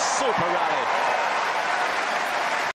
super rally.